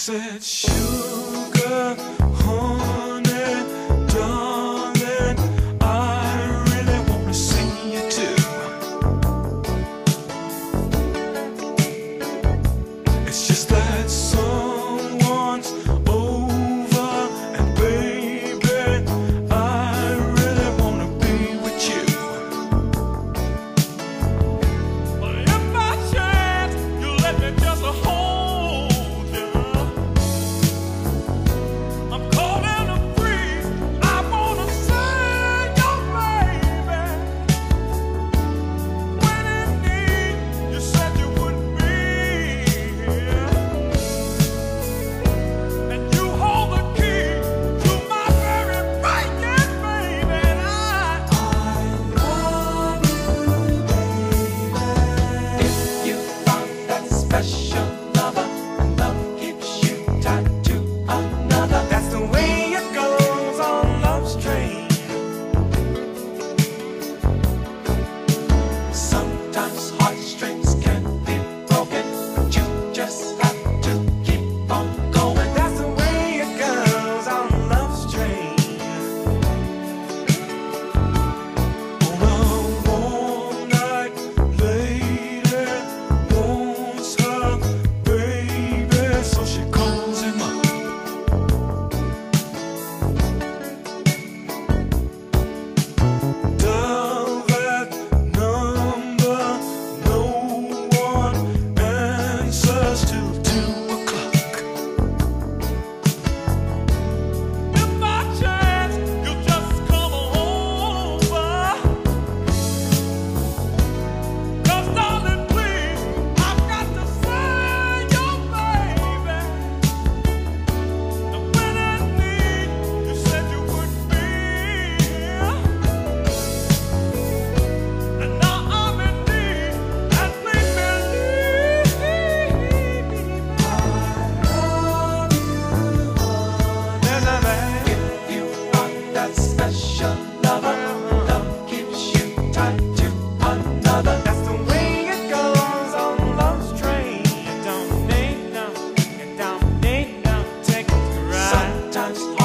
said, Sugar. sometimes.